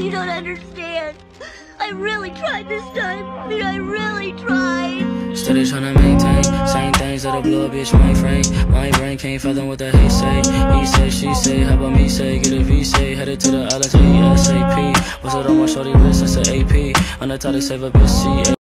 you don't understand. I really tried this time. I mean, I really tried. Steady to maintain Same things that'll blow a bitch frame. My brain can't fathom what the hate say He say, she say, how about me say Get a V say, headed to the island, ASAP What's up on my shorty wrist, that's an AP On the title, to save a bitch,